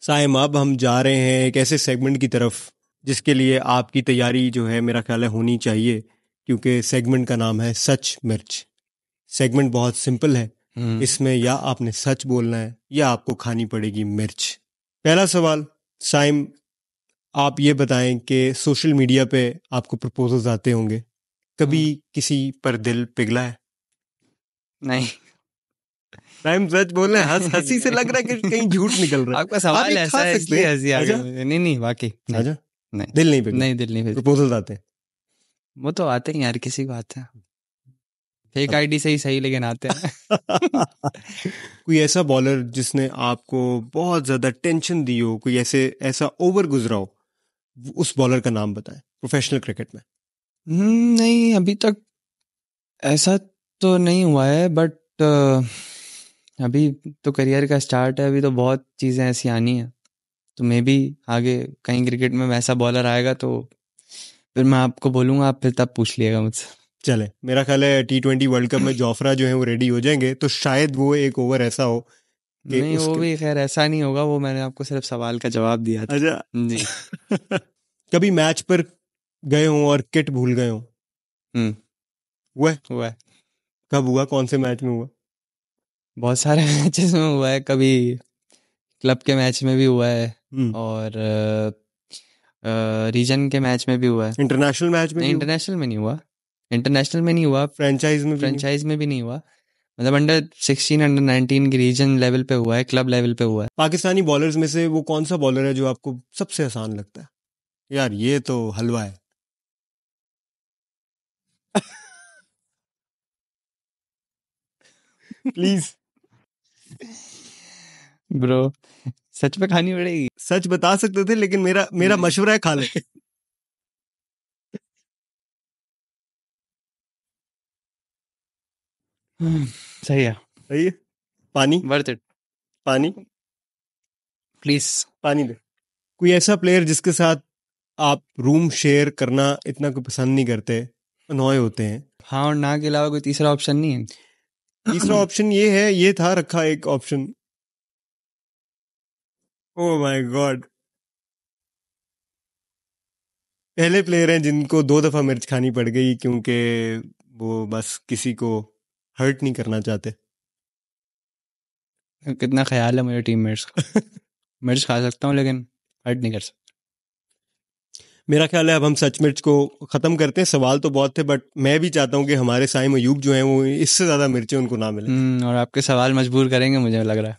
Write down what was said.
साइम अब हम जा रहे हैं एक ऐसे सेगमेंट की तरफ़ जिसके लिए आपकी तैयारी जो है मेरा ख्याल है होनी चाहिए क्योंकि सेगमेंट का नाम है सच मिर्च। सेगमेंट बहुत सिंपल है। हम्म, इसमें या आपने सच बोलना है या आपको खानी पड़ेगी मिर्च। पहला सवाल साइम आप ये बताएँ कि सोशल मीडिया पे आपको प्रपोजल्स आते होंगे। कभी किसी पर दिल पिघला है? नहीं। साइम सच बोल रहे हैं हँसी से लग रहा है कि कहीं झूठ निकल रहा है। आपका सवाल ऐसा है इसलिए हँसी आ गई। अच्छा? नहीं नहीं वाकई नहीं, अच्छा? नहीं। दिल नहीं नहीं दिल नहीं फिर प्रपोजल्स आते हैं। वो तो आते हैं यार किसी को आते हैं। फेक आईडी से ही सही लेकिन आते हैं। कोई ऐसा बॉलर जिसने आपको बहुत ज़्यादा टेंशन दी हो कोई ऐसे ऐसा ओवर गुजरा हो उस बॉलर का नाम बताएँ प्रोफेशनल क्रिकेट में। हम्म, नहीं अभी तक ऐसा तो नहीं हुआ है बट अभी तो करियर का स्टार्ट है अभी तो बहुत चीज़ें ऐसी आनी हैं। तो मे भी आगे कहीं क्रिकेट में वैसा बॉलर आएगा तो फिर मैं आपको बोलूँगा आप फिर तब पूछ लिएगा मुझसे। चले मेरा ख्याल है टी ट्वेंटी वर्ल्ड कप में जोफ्रा जो है वो रेडी हो जाएँगे तो शायद वो एक ओवर ऐसा हो नहीं वो भी खैर ऐसा नहीं होगा वो मैंने आपको सिर्फ़ सवाल का जवाब दिया था। अच्छा। जी। कभी मैच पर गए हो और किट भूल गए हो? हम्म। हुआ हुआ कब हुआ? कौन से मैच में हुआ? बहुत सारे मैचेस में हुआ है कभी क्लब के मैच में भी हुआ है हम्म, और रीजन के मैच में भी हुआ है। इंटरनेशनल मैच में नहीं इंटरनेशनल में नहीं हुआ। इंटरनेशनल में नहीं हुआ। फ्रेंचाइज में भी नहीं? फ्रेंचाइज में भी नहीं हुआ। मतलब अंडर सिक्सटीन अंडर नाइनटीन की रीजन लेवल पे हुआ है क्लब लेवल पे हुआ है। पाकिस्तानी बॉलर्स में से वो कौन सा बॉलर है जो आपको सबसे आसान लगता है? यार ये तो हलवा है। प्लीज़ ब्रो सच में खानी पड़ेगी। सच बता सकते थे लेकिन मेरा मेरा। मशवरा है खा ले सही है। सही है। पानी? वर्थ इट पानी? प्लीज़ पानी दे। कोई ऐसा प्लेयर जिसके साथ आप रूम शेयर करना इतना कोई पसंद नहीं करते अनॉय होते हैं? हाँ और ना के अलावा कोई तीसरा ऑप्शन नहीं है। तीसरा ऑप्शन ये है ये था रखा एक ऑप्शन ओ माय गॉड पहले प्लेयर हैं जिनको दो दफ़ा मिर्च खानी पड़ गई क्योंकि वो बस किसी को हर्ट नहीं करना चाहते. कितना ख्याल है मेरे टीम मेट्स का। मिर्च खा सकता हूँ लेकिन हर्ट नहीं कर सकता। मेरा ख्याल है अब हम सच मिर्च को खत्म करते हैं। सवाल तो बहुत थे बट मैं भी चाहता हूँ कि हमारे साई मयूब जो हैं वो इससे ज़्यादा मिर्चें उनको ना मिले। हम्म, और आपके सवाल मजबूर करेंगे मुझे लग रहा है।